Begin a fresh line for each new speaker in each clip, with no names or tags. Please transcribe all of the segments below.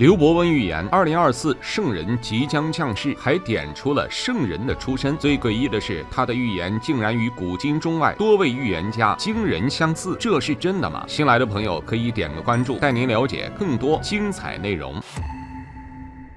刘伯温预言二零二四圣人即将降世，还点出了圣人的出身。最诡异的是，他的预言竟然与古今中外多位预言家惊人相似，这是真的吗？新来的朋友可以点个关注，带您了解更多精彩内容。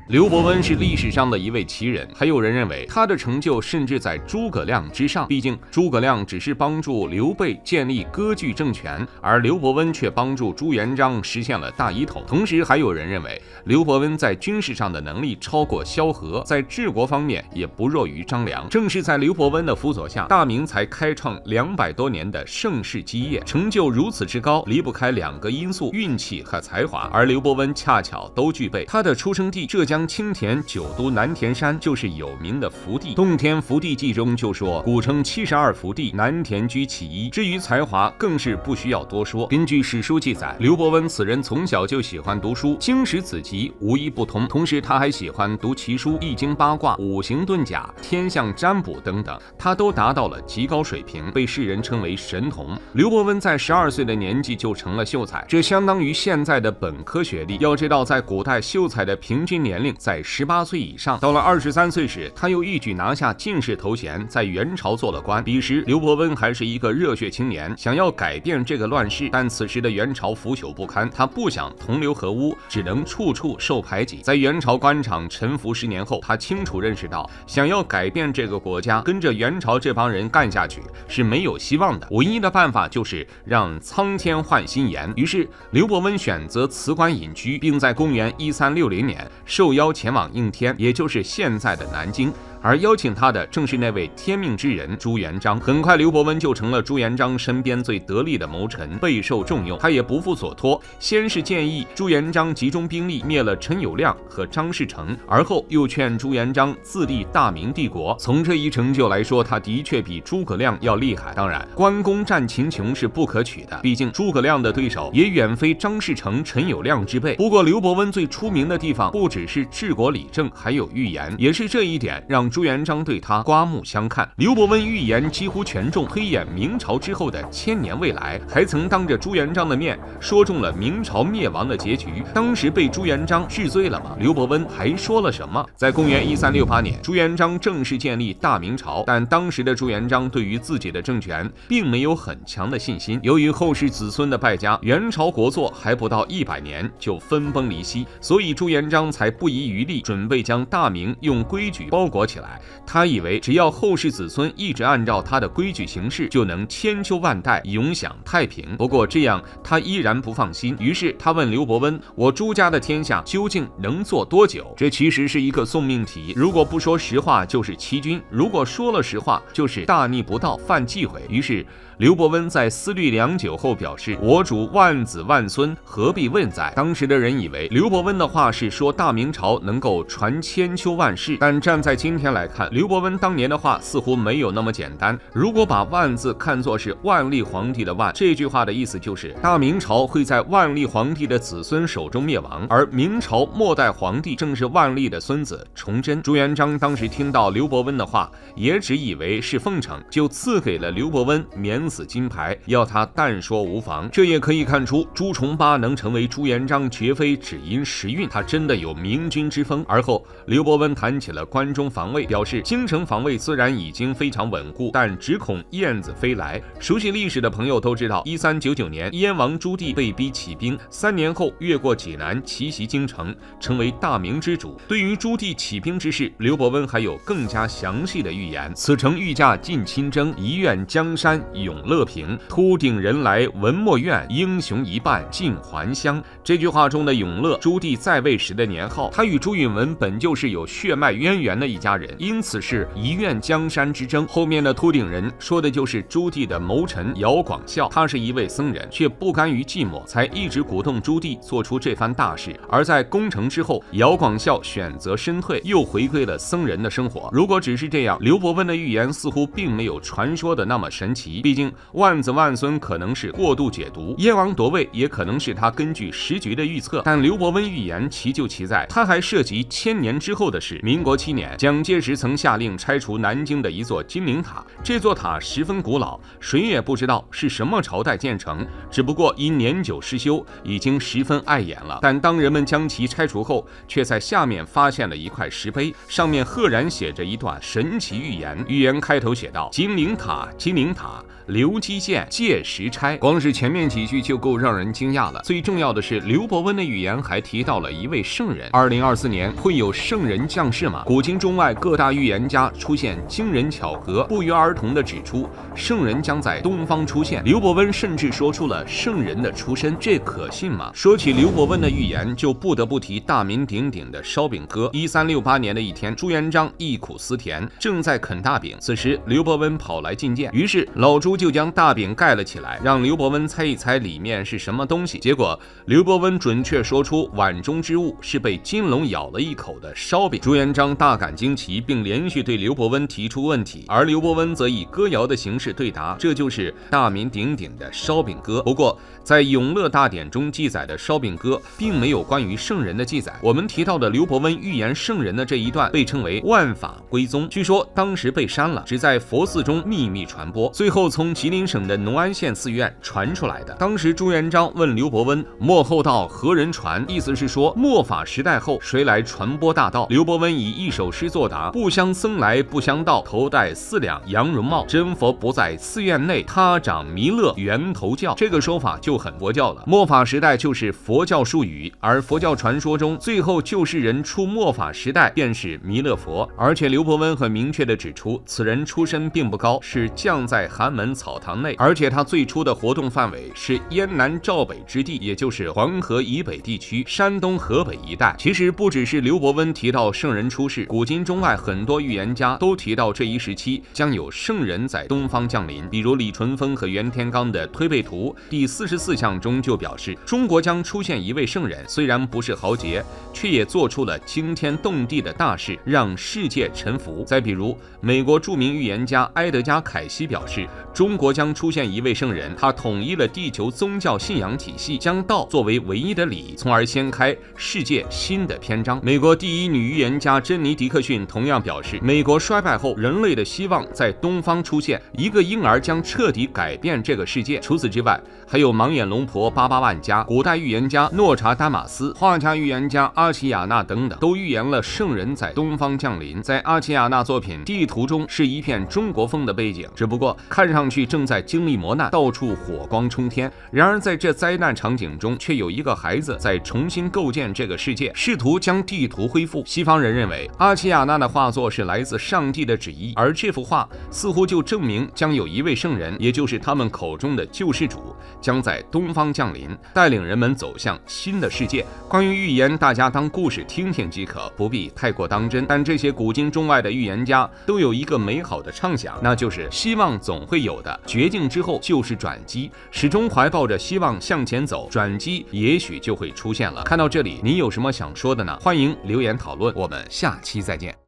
刘伯温是历史上的一位奇人，还有人认为他的成就甚至在诸葛亮之上。毕竟诸葛亮只是帮助刘备建立割据政权，而刘伯温却帮助朱元璋实现了大一统。同时，还有人认为刘伯温在军事上的能力超过萧何，在治国方面也不弱于张良。正是在刘伯温的辅佐下，大明才开创两百多年的盛世基业。成就如此之高，离不开两个因素：运气和才华。而刘伯温恰巧都具备。他的出生地浙江。江青田九都南田山就是有名的福地，《洞天福地记》中就说，古称七十二福地，南田居其一。至于才华，更是不需要多说。根据史书记载，刘伯温此人从小就喜欢读书，经史子集无一不通。同时，他还喜欢读奇书、易经、八卦、五行遁甲、天象占卜等等，他都达到了极高水平，被世人称为神童。刘伯温在十二岁的年纪就成了秀才，这相当于现在的本科学历。要知道，在古代，秀才的平均年令在十八岁以上，到了二十三岁时，他又一举拿下进士头衔，在元朝做了官。彼时，刘伯温还是一个热血青年，想要改变这个乱世。但此时的元朝腐朽不堪，他不想同流合污，只能处处受排挤。在元朝官场沉浮十年后，他清楚认识到，想要改变这个国家，跟着元朝这帮人干下去是没有希望的。唯一的办法就是让苍天换新颜。于是，刘伯温选择辞官隐居，并在公元一三六零年受。邀前往应天，也就是现在的南京。而邀请他的正是那位天命之人朱元璋。很快，刘伯温就成了朱元璋身边最得力的谋臣，备受重用。他也不负所托，先是建议朱元璋集中兵力灭了陈友谅和张士诚，而后又劝朱元璋自立大明帝国。从这一成就来说，他的确比诸葛亮要厉害。当然，关公战秦琼是不可取的，毕竟诸葛亮的对手也远非张士诚、陈友谅之辈。不过，刘伯温最出名的地方不只是治国理政，还有预言，也是这一点让。朱元璋对他刮目相看。刘伯温预言几乎全中，推演明朝之后的千年未来，还曾当着朱元璋的面说中了明朝灭亡的结局。当时被朱元璋治罪了吗？刘伯温还说了什么？在公元一三六八年，朱元璋正式建立大明朝，但当时的朱元璋对于自己的政权并没有很强的信心。由于后世子孙的败家，元朝国祚还不到一百年就分崩离析，所以朱元璋才不遗余力准备将大明用规矩包裹起来。来，他以为只要后世子孙一直按照他的规矩行事，就能千秋万代永享太平。不过这样他依然不放心，于是他问刘伯温：“我朱家的天下究竟能做多久？”这其实是一个送命题，如果不说实话就是欺君，如果说了实话就是大逆不道、犯忌讳。于是。刘伯温在思虑良久后表示：“我主万子万孙，何必问哉？”当时的人以为刘伯温的话是说大明朝能够传千秋万世，但站在今天来看，刘伯温当年的话似乎没有那么简单。如果把“万”字看作是万历皇帝的“万”，这句话的意思就是大明朝会在万历皇帝的子孙手中灭亡，而明朝末代皇帝正是万历的孙子崇祯。朱元璋当时听到刘伯温的话，也只以为是奉承，就赐给了刘伯温免。死金牌，要他但说无妨。这也可以看出，朱重八能成为朱元璋，绝非只因时运，他真的有明君之风。而后，刘伯温谈起了关中防卫，表示京城防卫虽然已经非常稳固，但只恐燕子飞来。熟悉历史的朋友都知道，一三九九年，燕王朱棣被逼起兵，三年后越过济南，奇袭京城，成为大明之主。对于朱棣起兵之事，刘伯温还有更加详细的预言：此城御驾尽亲征，一愿江山永。乐平，秃顶人来文墨院，英雄一半尽还乡。这句话中的永乐，朱棣在位时的年号。他与朱允文本就是有血脉渊源的一家人，因此是一愿江山之争。后面的秃顶人说的就是朱棣的谋臣姚广孝，他是一位僧人，却不甘于寂寞，才一直鼓动朱棣做出这番大事。而在攻城之后，姚广孝选择身退，又回归了僧人的生活。如果只是这样，刘伯温的预言似乎并没有传说的那么神奇。毕竟。万子万孙可能是过度解读，燕王夺位也可能是他根据时局的预测。但刘伯温预言奇就奇在，他还涉及千年之后的事。民国七年，蒋介这时曾下令拆除南京的一座金陵塔，这座塔十分古老，谁也不知道是什么朝代建成，只不过因年久失修，已经十分碍眼了。但当人们将其拆除后，却在下面发现了一块石碑，上面赫然写着一段神奇预言。预言开头写道：“金陵塔，金陵塔，刘基建届时拆。”光是前面几句就够让人惊讶了。最重要的是，刘伯温的预言还提到了一位圣人。二零二四年会有圣人降世吗？古今中外各大预言家出现惊人巧合，不约而同地指出圣人将在东方出现。刘伯温甚至说出了圣人的出身，这可信吗？说起刘伯温的预言，就不得不提大名鼎鼎的烧饼哥。一三六八年的一天，朱元璋忆苦思甜，正在啃大饼，此时刘伯温跑来觐见，于是老朱就将大饼盖了起来，让刘伯温猜一猜里面是什么东西。结果刘伯温准确说出碗中之物是被金龙咬了一口的烧饼。朱元璋大感惊奇，并连续对刘伯温提出问题，而刘伯温则以歌谣的形式对答，这就是大名鼎鼎的烧饼歌。不过，在《永乐大典》中记载的烧饼歌，并没有关于圣人的记载。我们提到的刘伯温预言圣人的这一段，被称为万法归宗。据说当时被删了，只在佛寺中秘密传播，最后从从吉林省的农安县寺院传出来的。当时朱元璋问刘伯温：“末后道何人传？”意思是说末法时代后谁来传播大道？刘伯温以一首诗作答：“不相僧来不相道，头戴四两羊绒帽。真佛不在寺院内，他掌弥勒源头教。”这个说法就很佛教了。末法时代就是佛教术语，而佛教传说中最后救世人出末法时代便是弥勒佛。而且刘伯温很明确地指出，此人出身并不高，是降在寒门草堂内，而且他最初的活动范围是燕南赵北之地，也就是黄河以北地区、山东、河北一带。其实不只是刘伯温提到圣人出世，古今中外很多预言家都提到这一时期将有圣人在东方降临。比如李淳风和袁天罡的《推背图》第四十四项中就表示，中国将出现一位圣人，虽然不是豪杰，却也做出了惊天动地的大事，让世界臣服。再比如，美国著名预言家埃德加·凯西表示，中国将出现一位圣人，他统一了地球宗教信仰体系，将道作为唯一的理，从而掀开世界新的篇章。美国第一女预言家珍妮·迪克逊同样表示，美国衰败后，人类的希望在东方出现，一个婴儿将彻底改变这个世界。除此之外，还有盲眼龙婆巴巴万加、古代预言家诺查丹马斯、画家预言家阿奇亚纳等等，都预言了圣人在东方降临。在阿奇亚纳作品《地图》中，是一片中国风的背景，只不过看上去去正在经历磨难，到处火光冲天。然而在这灾难场景中，却有一个孩子在重新构建这个世界，试图将地图恢复。西方人认为阿奇亚纳的画作是来自上帝的旨意，而这幅画似乎就证明将有一位圣人，也就是他们口中的救世主。将在东方降临，带领人们走向新的世界。关于预言，大家当故事听听即可，不必太过当真。但这些古今中外的预言家都有一个美好的畅想，那就是希望总会有的。绝境之后就是转机，始终怀抱着希望向前走，转机也许就会出现了。看到这里，你有什么想说的呢？欢迎留言讨论。我们下期再见。